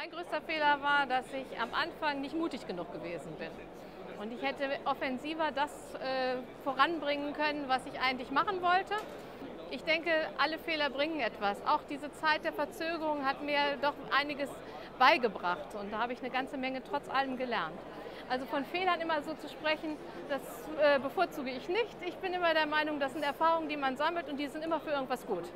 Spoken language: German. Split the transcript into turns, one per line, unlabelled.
Mein größter Fehler war, dass ich am Anfang nicht mutig genug gewesen bin. Und ich hätte offensiver das äh, voranbringen können, was ich eigentlich machen wollte. Ich denke, alle Fehler bringen etwas. Auch diese Zeit der Verzögerung hat mir doch einiges beigebracht und da habe ich eine ganze Menge trotz allem gelernt. Also von Fehlern immer so zu sprechen, das äh, bevorzuge ich nicht. Ich bin immer der Meinung, das sind Erfahrungen, die man sammelt und die sind immer für irgendwas gut.